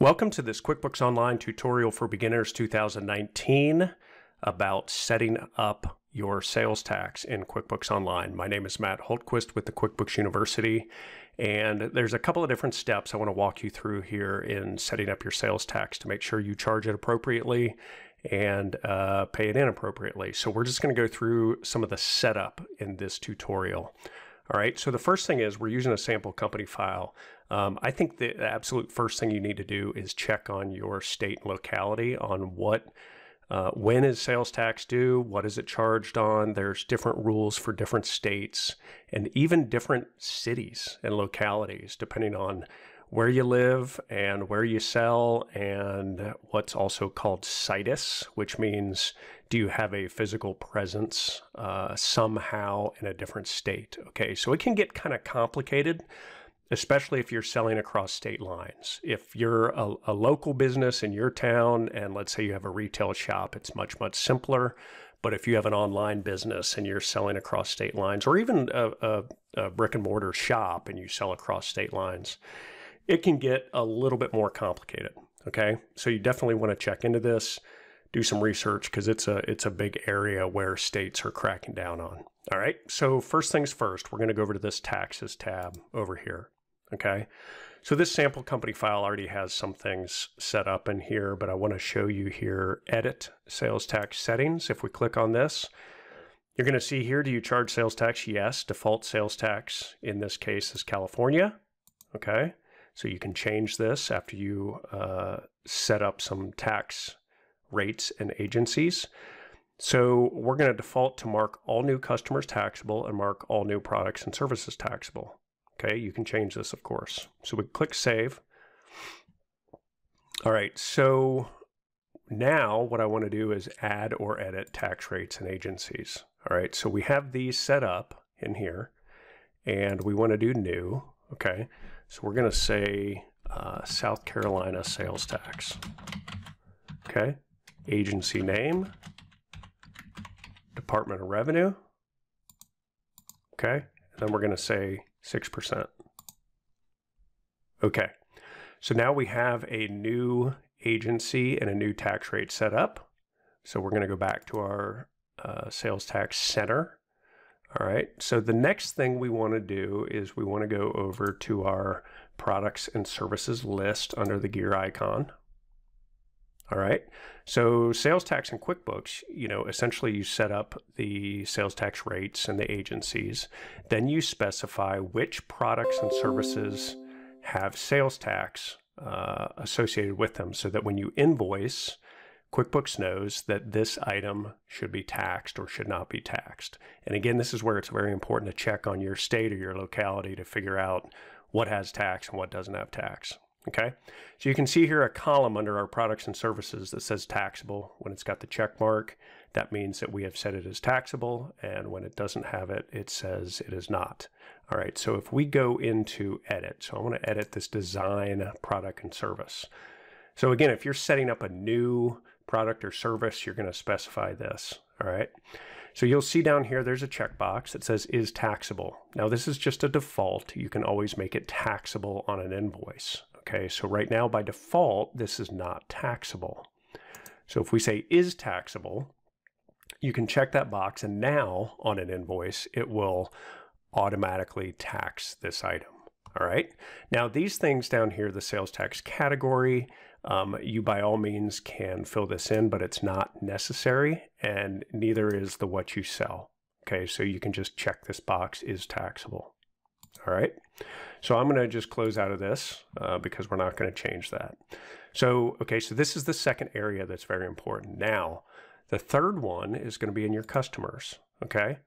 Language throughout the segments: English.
Welcome to this QuickBooks Online tutorial for beginners 2019 about setting up your sales tax in QuickBooks Online. My name is Matt Holtquist with the QuickBooks University, and there's a couple of different steps I want to walk you through here in setting up your sales tax to make sure you charge it appropriately and uh, pay it in appropriately. So we're just going to go through some of the setup in this tutorial. All right, so the first thing is we're using a sample company file. Um, I think the absolute first thing you need to do is check on your state and locality on what, uh, when is sales tax due, what is it charged on. There's different rules for different states and even different cities and localities depending on where you live and where you sell, and what's also called situs, which means do you have a physical presence uh, somehow in a different state? Okay, so it can get kind of complicated, especially if you're selling across state lines. If you're a, a local business in your town, and let's say you have a retail shop, it's much, much simpler. But if you have an online business and you're selling across state lines, or even a, a, a brick and mortar shop and you sell across state lines, it can get a little bit more complicated. Okay. So you definitely want to check into this, do some research because it's a it's a big area where states are cracking down on. All right. So first things first, we're going to go over to this taxes tab over here. Okay. So this sample company file already has some things set up in here, but I want to show you here edit sales tax settings. If we click on this, you're going to see here, do you charge sales tax? Yes. Default sales tax in this case is California. Okay. So you can change this after you uh, set up some tax rates and agencies. So we're going to default to mark all new customers taxable and mark all new products and services taxable. Okay, you can change this, of course. So we click Save. All right, so now what I want to do is add or edit tax rates and agencies. All right, so we have these set up in here, and we want to do new. Okay, so we're going to say uh, South Carolina sales tax. Okay. Agency name, Department of Revenue. Okay. And then we're going to say 6%. Okay. So now we have a new agency and a new tax rate set up. So we're going to go back to our uh, sales tax center all right, so the next thing we want to do is we want to go over to our products and services list under the gear icon. All right, so sales tax and QuickBooks, you know, essentially you set up the sales tax rates and the agencies. Then you specify which products and services have sales tax uh, associated with them so that when you invoice, QuickBooks knows that this item should be taxed or should not be taxed. And again, this is where it's very important to check on your state or your locality to figure out what has tax and what doesn't have tax. Okay, so you can see here a column under our products and services that says taxable. When it's got the check mark, that means that we have set it as taxable. And when it doesn't have it, it says it is not. All right, so if we go into edit, so I want to edit this design product and service. So again, if you're setting up a new product or service, you're going to specify this. All right. So you'll see down here, there's a checkbox that says is taxable. Now this is just a default. You can always make it taxable on an invoice. Okay. So right now by default, this is not taxable. So if we say is taxable, you can check that box and now on an invoice, it will automatically tax this item. All right. Now these things down here, the sales tax category, um, you by all means can fill this in, but it's not necessary, and neither is the what you sell. Okay, so you can just check this box is taxable. All right, so I'm going to just close out of this uh, because we're not going to change that. So, okay, so this is the second area that's very important. Now, the third one is going to be in your customers. Okay,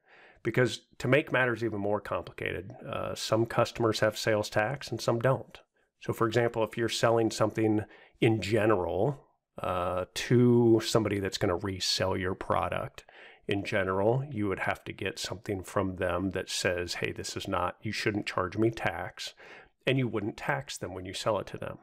because to make matters even more complicated, uh, some customers have sales tax and some don't. So, for example, if you're selling something in general uh, to somebody that's going to resell your product. In general, you would have to get something from them that says, hey, this is not, you shouldn't charge me tax, and you wouldn't tax them when you sell it to them.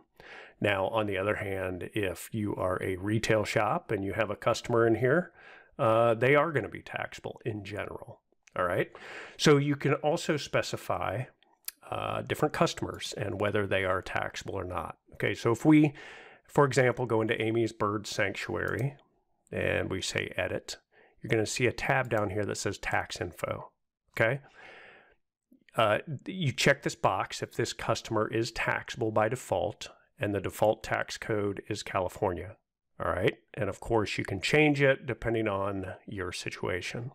Now, on the other hand, if you are a retail shop and you have a customer in here, uh, they are going to be taxable in general. All right. So you can also specify uh, different customers and whether they are taxable or not. Okay, so if we, for example, go into Amy's Bird Sanctuary and we say edit, you're going to see a tab down here that says tax info. Okay. Uh, you check this box if this customer is taxable by default, and the default tax code is California. All right. And of course, you can change it depending on your situation.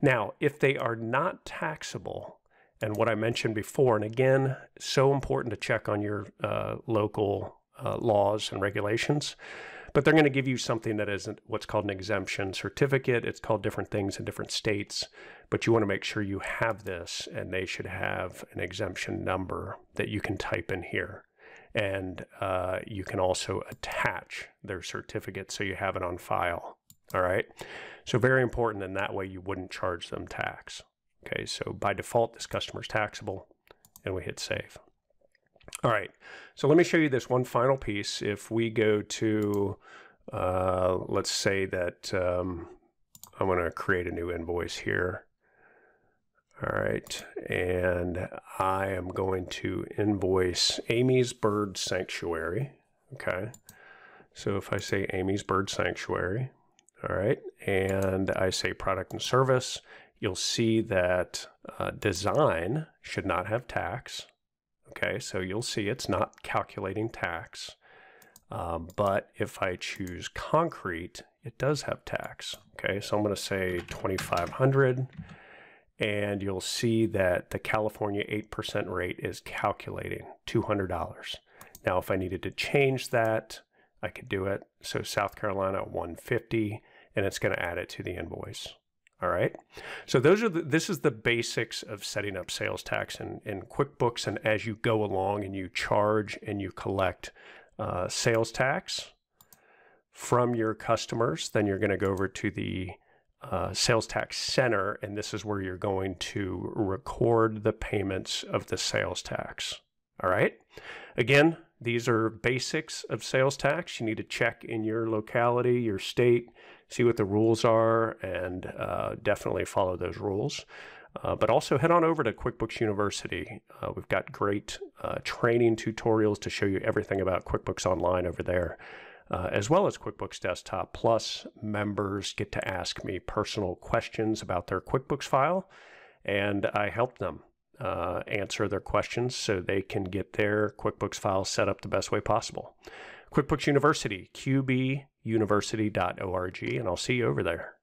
Now, if they are not taxable, and what I mentioned before, and again, so important to check on your uh, local uh, laws and regulations, but they're going to give you something that isn't what's called an exemption certificate. It's called different things in different states, but you want to make sure you have this, and they should have an exemption number that you can type in here. And uh, you can also attach their certificate so you have it on file. All right. So, very important, and that way you wouldn't charge them tax. Okay. So, by default, this customer is taxable, and we hit save. All right. So, let me show you this one final piece. If we go to, uh, let's say that um, I'm going to create a new invoice here. All right, and I am going to invoice Amy's Bird Sanctuary. Okay, so if I say Amy's Bird Sanctuary, all right, and I say product and service, you'll see that uh, design should not have tax. Okay, so you'll see it's not calculating tax. Um, but if I choose concrete, it does have tax. Okay, so I'm going to say 2500 and you'll see that the California 8% rate is calculating $200. Now, if I needed to change that, I could do it. So South Carolina 150, and it's going to add it to the invoice. All right. So those are the, this is the basics of setting up sales tax in, in QuickBooks. And as you go along and you charge and you collect uh, sales tax from your customers, then you're going to go over to the uh, sales tax center, and this is where you're going to record the payments of the sales tax. All right. Again, these are basics of sales tax. You need to check in your locality, your state, see what the rules are, and uh, definitely follow those rules. Uh, but also head on over to QuickBooks University. Uh, we've got great uh, training tutorials to show you everything about QuickBooks Online over there uh, as well as QuickBooks Desktop. Plus, members get to ask me personal questions about their QuickBooks file, and I help them uh, answer their questions so they can get their QuickBooks files set up the best way possible. QuickBooks University, qbuniversity.org, and I'll see you over there.